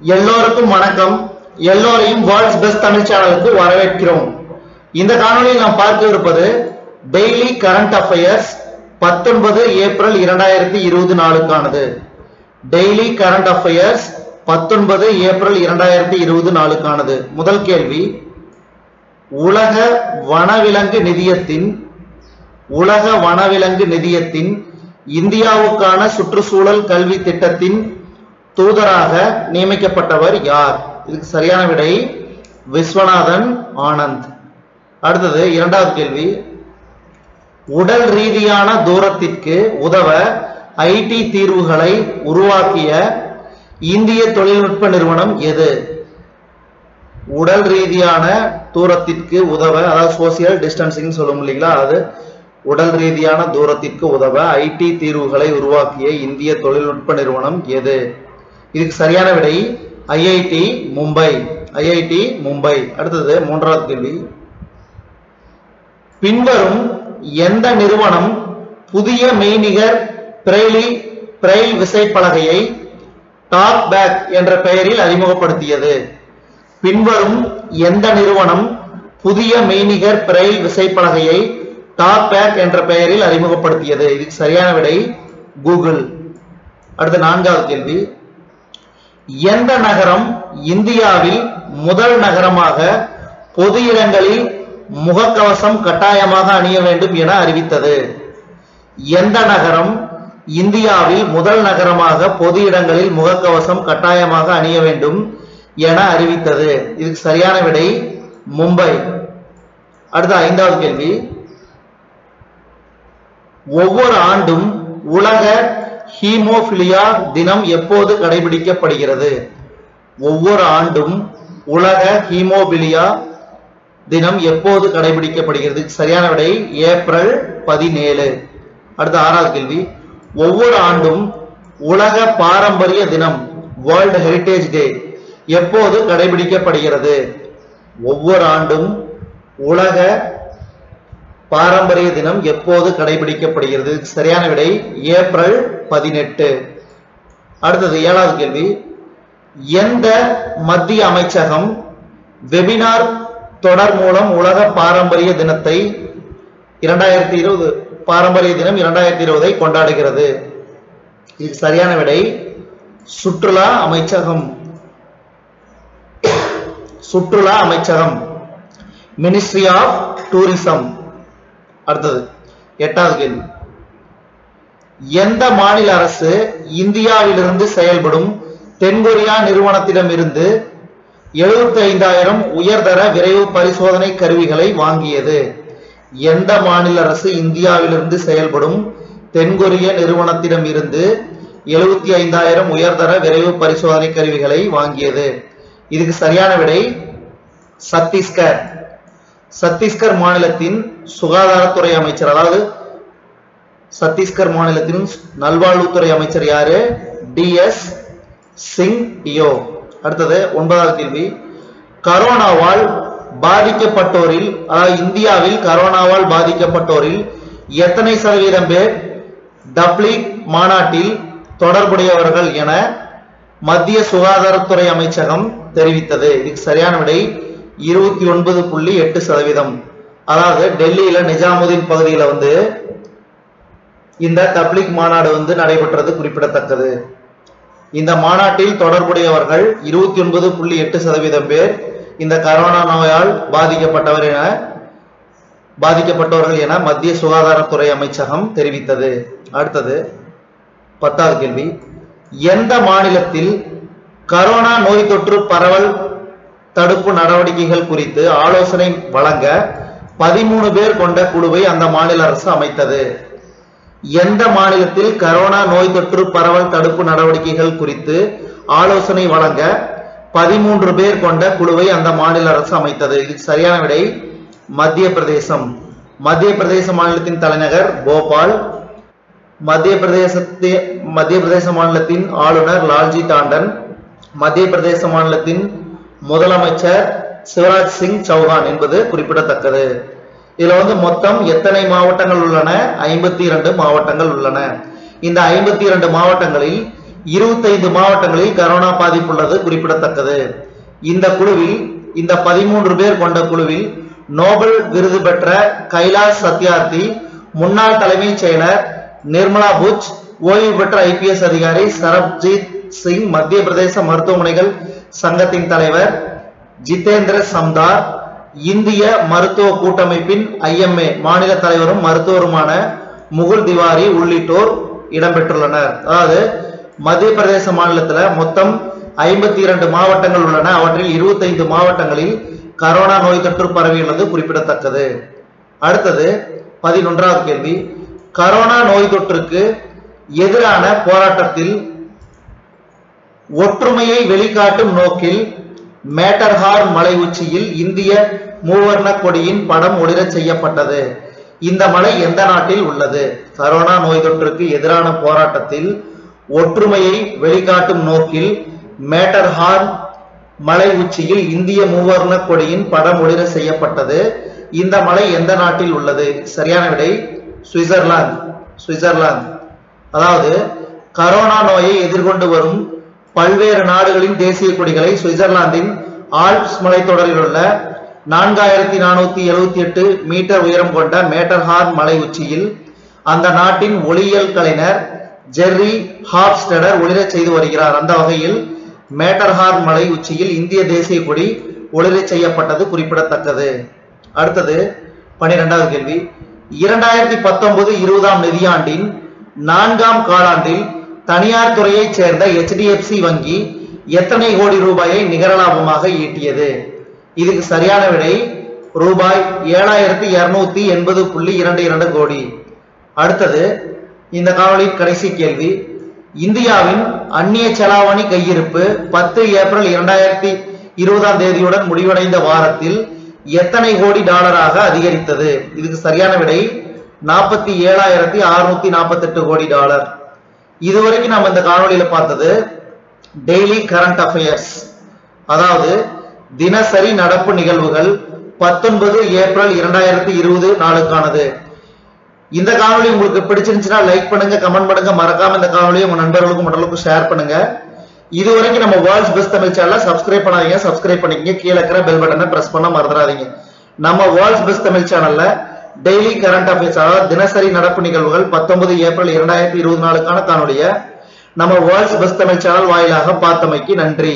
எல்லோருக்கும் வணக்கம். எல்லோரையும் வேர்ல்ட்ஸ் பெஸ்ட் தமிழ் சேனலுக்கு வரவேற்கிறோம். இந்த காணொளியில் நாம் பார்க்க இருப்பது டெய்லி கரண்ட் அஃபயர்ஸ் பத்தொன்பது ஏப்ரல் இரண்டாயிரத்தி இருபது நாளுக்கானது. டெய்லி கரண்ட் அஃபயர்ஸ் பத்தொன்பது ஏப்ரல் இரண்டாயிரத்தி இருபது நாளுக்கானது. முதல் கேள்வி உலக வனவிலங்கு நிதியத்தின் உலக வனவிலங்கு நிதியத்தின் இந்தியாவுக்கான சுற்றுச்சூழல் கல்வி திட்டத்தின் தூதராக நியமிக்கப்பட்டவர் யார்? இதுக்கு சரியான விடை விஸ்வநாதன் ஆனந்த். அடுத்தது இரண்டாவது கேள்வி. உடல் ரீதியான தூரத்திற்கு உதவ ஐடி தீர்வுகளை உருவாக்கிய இந்திய தொழில்நுட்ப நிறுவனம் எது? உடல் ரீதியான தூரத்திற்கு உதவ அதாவது சோசியல் டிஸ்டன்சிங் சொல்லும் இல்லைங்களா? அது உடல் ரீதியான தூரத்திற்கு உதவ ஐடி தீர்வுகளை உருவாக்கிய இந்திய தொழில்நுட்ப நிறுவனம் எது? இதுக்கு சரியான விடை ஐஐடி மும்பை. ஐஐடி மும்பை. அடுத்தது மூன்றாவது கேள்வி. பின்வரும் எந்த நிறுவனம் புதிய மெய்நிகர் பிரெய்லி பிரெயில் விசைப்பலகையை டாக் பேக் என்ற பெயரில் அறிமுகப்படுத்தியது. பின்வரும் எந்த நிறுவனம் புதிய மெய்நிகர் பிரெயில் விசைப்பலகையை டாக் பேக் என்ற பெயரில் அறிமுகப்படுத்தியது. இதுக்கு சரியான விடை கூகுள். அடுத்த நான்காவது கேள்வி. எந்த நகரம் இந்தியாவில் முதல் நகரமாக பொது இடங்களில் முகக்கவசம் கட்டாயமாக அணிய வேண்டும் என அறிவித்தது. எந்த நகரம் இந்தியாவில் முதல் நகரமாக பொது இடங்களில் முகக்கவசம் கட்டாயமாக அணிய வேண்டும் என அறிவித்தது. இதுக்கு சரியான விடை மும்பை. அடுத்த ஐந்தாவது கேள்வி. ஒவ்வொரு ஆண்டும் உலக ஹீமோபிலியா தினம் எப்போது கடைபிடிக்கப்படுகிறது? ஒவ்வொரு ஆண்டும் உலக ஹீமோபிலியா தினம் எப்போது கடைபிடிக்கப்படுகிறது? சரியான விடை ஏப்ரல் பதினேழு. அடுத்த ஆறாவது கேள்வி. ஒவ்வொரு ஆண்டும் உலக பாரம்பரிய தினம் வேர்ல்டு ஹெரிட்டேஜ் டே எப்போது கடைபிடிக்கப்படுகிறது? ஒவ்வொரு ஆண்டும் உலக பாரம்பரிய தினம் எப்போது கடைபிடிக்கப்படுகிறது? சரியான விடை ஏப்ரல் பதினெட்டு. அடுத்தது ஏழாவது கேள்வி. எந்த மத்திய அமைச்சகம் வெபினார் தொடர் மூலம் உலக பாரம்பரிய தினத்தை இரண்டாயிரத்தி இருபது பாரம்பரிய தினம் இரண்டாயிரத்தி இருபதை கொண்டாடுகிறது? இதுக்கு சரியான விடை. சுற்றுலா அமைச்சகம். சுற்றுலா அமைச்சகம். மினிஸ்ட்ரி ஆஃப் டூரிசம் அடுத்தது எட்டாவது கேள்வி. எந்த மாநில அரசு இந்தியாவிலிருந்து செயல்படும் தென்கொரியா நிறுவனத்திடமிருந்து எழுபத்தி ஐந்தாயிரம் உயர்தர விரைவு பரிசோதனை கருவிகளை வாங்கியது. எந்த மாநில அரசு இந்தியாவிலிருந்து செயல்படும் தென்கொரிய நிறுவனத்திடம் இருந்து எழுபத்தி ஐந்தாயிரம் உயர்தர விரைவு பரிசோதனை கருவிகளை வாங்கியது. இதுக்கு சரியான விடை சத்தீஸ்கர். சத்தீஸ்கர் மாநிலத்தின் சுகாதாரத்துறை அமைச்சர் அதாவது சத்தீஸ்கர் மாநிலத்தின் நல்வாழ்வுத்துறை அமைச்சர் யாரு? டி எஸ் சிங் யோ. அடுத்தது ஒன்பதாவது கேள்வி. கரோனாவால் பாதிக்கப்பட்டோரில் அதாவது இந்தியாவில் கரோனாவால் பாதிக்கப்பட்டோரில் எத்தனை சதவீதம் பேர் டப்ளிக் மாநாட்டில் தொடர்புடையவர்கள் என மத்திய சுகாதாரத்துறை அமைச்சகம் தெரிவித்தது. இதுக்கு சரியான விடை இருபத்தி ஒன்பது புள்ளி எட்டு சதவீதம். அதாவது டெல்லியில நிஜாமுதீன் பகுதியில வந்து இந்த தப்லிக் மாநாடு வந்து நடைபெற்றது குறிப்பிடத்தக்கது. இந்த மாநாட்டில் தொடர்புடையவர்கள் இருபத்தி ஒன்பது புள்ளி எட்டு சதவீதம் பேர் இந்த கரோனா நோயால் பாதிக்கப்பட்டவர் என பாதிக்கப்பட்டவர்கள் என மத்திய சுகாதாரத்துறை அமைச்சகம் தெரிவித்தது. அடுத்தது பத்தாவது கேள்வி. எந்த மாநிலத்தில் கரோனா நோய் தொற்று பரவல் தடுப்பு நடவடிக்கைகள் குறித்து ஆலோசனை வழங்க பதிமூணு பேர் கொண்ட குழுவை அந்த மாநில அரசு அமைத்தது? எந்த மாநிலத்தில் கரோனா நோய் தொற்று பரவல் தடுப்பு நடவடிக்கைகள் குறித்து ஆலோசனை வழங்க பதிமூன்று பேர் கொண்ட குழுவை அந்த மாநில அரசு அமைத்தது. இது சரியான விடை மத்திய பிரதேசம். மத்திய பிரதேச மாநிலத்தின் தலைநகர் போபால். மத்திய பிரதேசத்தை மத்திய பிரதேச மாநிலத்தின் ஆளுநர் லால்ஜி டாண்டன். மத்திய பிரதேச மாநிலத்தின் முதலமைச்சர் சிவராஜ் சிங் சௌஹான் என்பது குறிப்பிடத்தக்கது. இதுல வந்து மொத்தம் எத்தனை மாவட்டங்கள் உள்ளன? ஐம்பத்தி இரண்டு மாவட்டங்கள் உள்ளன. இந்த ஐம்பத்தி இரண்டு மாவட்டங்களில் இருபத்தைந்து மாவட்டங்களில் கரோனா பாதிப்பு உள்ளது குறிப்பிடத்தக்கது. இந்த குழுவில் இந்த பதிமூன்று பேர் கொண்ட குழுவில் நோபல் விருது பெற்ற கைலாஷ் சத்யார்த்தி முன்னாள் தலைமைச் செயலர் நிர்மலா புச் ஓய்வு பெற்ற ஐபிஎஸ் அதிகாரி சரப்ஜீத் சிங் மத்திய பிரதேச மருத்துவமனைகள் சங்கத்தின் தலைவர் ஜிதேந்திர சம்தார் இந்திய மருத்துவ கூட்டமைப்பின் ஐஎம்ஏ மாநில தலைவரும் மருத்துவருமான முகுல் திவாரி உள்ளிட்டோர் இடம்பெற்றுள்ளனர். அதாவது மத்திய பிரதேச மாநிலத்துல மொத்தம் ஐம்பத்தி இரண்டு மாவட்டங்கள் உள்ளன. அவற்றில் இருபத்தைந்து மாவட்டங்களில் கரோனா நோய் தொற்று பரவியுள்ளது குறிப்பிடத்தக்கது. அடுத்தது பதினொன்றாவது கேள்வி. கரோனா நோய் தொற்றுக்கு எதிரான போராட்டத்தில் ஒற்றுமையை வெளிக்காட்டும் நோக்கில் மேட்டர்ஹார்ன் மலை உச்சியில் இந்திய மூவர்ண கொடியின் படம் ஒளிரச் செய்யப்பட்டது. இந்த மலை எந்த நாட்டில் உள்ளது? கரோனா நோய் தொற்றுக்கு எதிரான போராட்டத்தில் ஒற்றுமையை வெளிக்காட்டும் நோக்கில் மேட்டர்ஹார்ன் மலை உச்சியில் இந்திய மூவர்ண கொடியின் படம் ஒளிர செய்யப்பட்டது. இந்த மலை எந்த நாட்டில் உள்ளது? சரியான விடை சுவிட்சர்லாந்து. சுவிட்சர்லாந்து. அதாவது கரோனா நோயை எதிர்கொண்டு வரும் பல்வேறு நாடுகளின் தேசிய கொடிகளை சுவிட்சர்லாந்தின் ஆல்ப்ஸ் மலைத்தொடரில் உள்ள நான்காயிரத்தி நானூத்தி எழுபத்தி எட்டு மீட்டர் உயரம் கொண்ட மேட்டர்ஹார்ன் மலை உச்சியில் அந்த நாட்டின் ஒளியியல் கலைஞர் ஜெர்ரி ஹாப்ஸ்டடர் ஒளிரச் செய்து வருகிறார். அந்த வகையில் மேட்டர்ஹார்ன் மலை உச்சியில் இந்திய தேசிய கொடி ஒளிரச் செய்யப்பட்டது குறிப்பிடத்தக்கது. அடுத்தது பனிரெண்டாவது கேள்வி. இரண்டாயிரத்தி பத்தொன்பது இருபதாம் நிதியாண்டின் நான்காம் காலாண்டில் தனியார் துறையைச் சேர்ந்த ஹெச்டிஎஃப்சி வங்கி எத்தனை கோடி ரூபாயை நிகர லாபமாக ஈட்டியது? இதுக்கு சரியான விடை ரூபாய் ஏழாயிரத்தி இருநூத்தி எண்பது புள்ளி இரண்டு இரண்டு கோடி. அடுத்தது இந்த காணொளியின் கடைசி கேள்வி. இந்தியாவின் அந்நிய செலாவணி கையிருப்பு பத்து ஏப்ரல் இரண்டாயிரத்தி இருபதாம் தேதியுடன் முடிவடைந்த வாரத்தில் எத்தனை கோடி டாலராக அதிகரித்தது? இதுக்கு சரியான விடை நாற்பத்தி ஏழாயிரத்தி அறுநூத்தி நாற்பத்தெட்டு கோடி டாலர். இதுவரைக்கும் நம்ம இந்த காணொளியில பார்த்தது டெய்லி கரண்ட் அஃபேர்ஸ். அதாவது தினசரி நடப்பு நிகழ்வுகள் பத்தொன்பது ஏப்ரல் இரண்டாயிரத்தி இருபது நாளுக்கானது. இந்த காணொலி உங்களுக்கு பிடிச்சிருந்துச்சுன்னா லைக் பண்ணுங்க கமெண்ட் பண்ணுங்க. மறக்காம இந்த காணொலியை உங்க நண்பர்களுக்கும் மற்றவர்களுக்கும் ஷேர் பண்ணுங்க. இது வரைக்கும் நம்ம வேர்ல்ட்ஸ் பெஸ்ட் தமிழ் சேனலை சப்ஸ்கிரைப் பண்ணாதீங்க சப்ஸ்கிரைப் பண்ணிக்கங்க. கீழே இருக்கிற பெல் பட்டனை பிரஸ் பண்ண மறந்துடாதீங்க. நம்ம வேர்ல்ட்ஸ் பெஸ்ட் தமிழ் சேனல்ல டெய்லி கரண்ட் அஃபேர்ஸ் அதாவது தினசரி நடப்பு நிகழ்வுகள் பத்தொன்பது ஏப்ரல் இரண்டாயிரத்தி இருபது நாளுக்கான காணொலியை நம்ம வேர்ல்ட்ஸ் பெஸ்ட் தமிழ் சேனல் வாயிலாக பார்த்தமைக்கு நன்றி.